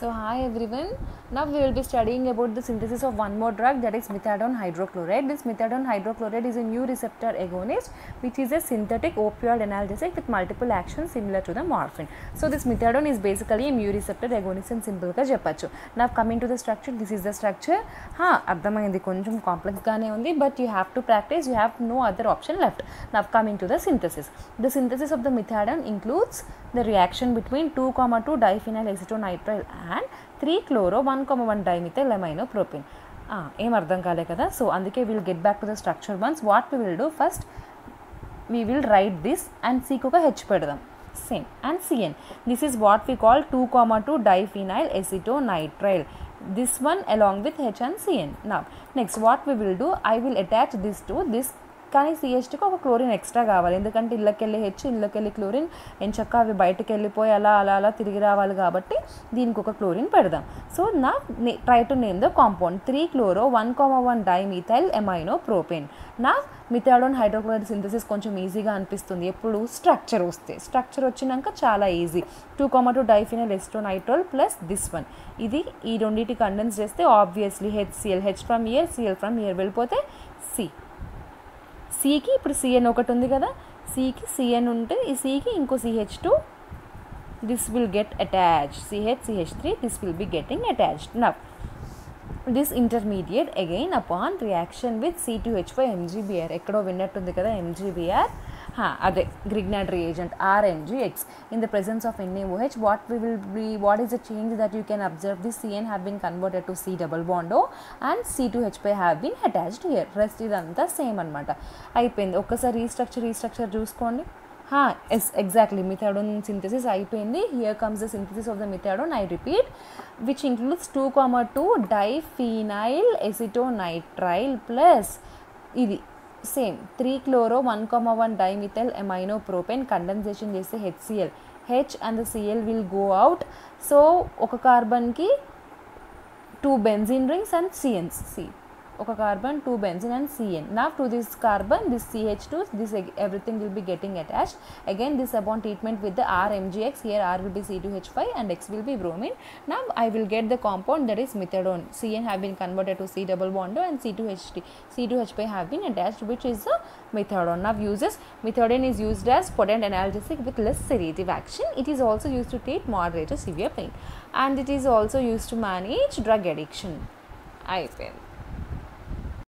So hi everyone. Now we will be studying about the synthesis of one more drug that is methadone hydrochloride. This methadone hydrochloride is a new receptor agonist which is a synthetic opioid analgesic with multiple actions similar to the morphine. So this methadone is basically a mu receptor agonist అని సింపుల్గా చెప్పచ్చు నా coming to the structure this is the structure అర్థమైంది కొంచెం కాంప్లెక్స్గానే ఉంది but you have to practice you have no other option left నా coming to the synthesis the synthesis of the methadone includes the reaction between 2 comma 2 diphenyl acetonitrile and 3 chloro 1 comma 1 dimethyl amino propane ఏం అర్థం కాలే కదా so అందుకే will get back to the structure once what we will do first we will write this and సీకి ఒక H పెడదాం same and CN this is what we call two comma two diphenyl acetonitrile this one along with H and CN. Now, next what we will do, I will attach this to this కానీ సిహెచ్టీకి ఒక chlorine extra కావాలి. ఎందుకంటే ఇళ్ళకెళ్ళి H ఇళ్ళకెళ్ళి chlorine ఎంచక్క అవి బయటకు వెళ్ళిపోయి అలా అలా అలా తిరిగి రావాలి కాబట్టి దీనికి ఒక క్లోరిన్ పెడదాం. సో నా try to name the compound three chloro one comma one dimethyl amino propene నా మిథాడోన్ హైడ్రోక్లోరైడ్ సింథసిస్ కొంచెం ఈజీగా అనిపిస్తుంది. ఎప్పుడు స్ట్రక్చర్ వస్తే. స్ట్రక్చర్ వచ్చినాక చాలా easy two comma two diphenyl acetonitrile plus this one ఇది ఈ రెండింటి కండెన్స్ చేస్తే obviously HCl H from here Cl from here వెళ్ళిపోతే సి సికి ఇప్పుడు సిఎన్ ఒకటి ఉంది కదా. సికి సిఎన్ ఉంటే ఈ సికి ఇంకో CH two this will get attach CH CH three this will be getting attached now this intermediate again upon reaction with C two H five MgBr ఎక్కడో విన్నట్టుంది కదా ఎంజీబీఆర్ అదే Grignard agent RMgX in the presence of NaOH what we will be what is the change that you can observe the CN have been converted to C double bond and C two H five have been attached here rest ఇదంతా same అనమాట అయిపోయింది ఒక్కసారి restructure restructure చూసుకోండి yes exactly methadone synthesis అయిపోయింది here comes the synthesis of the methadone I repeat which includes two comma two diphenyl acetonitrile plus ఇది same three chloro one comma one dimethyl amino propene condensation చేస్తే HCl. H and the Cl will go out. So ఒక కార్బన్కి two benzene rings and CNs C ఒక carbon two benzene and cn now to this carbon this ch2 this everything will be getting attached again this upon treatment with the rmgx here r will be c2h5 and x will be bromine now i will get the compound that is methadone cn have been converted to c double bond and c2h c2h5 have been attached which is the methadone now uses methadone is used as potent analgesic with less sedative action it is also used to treat moderate to severe pain and it is also used to manage drug addiction అయిపోయింది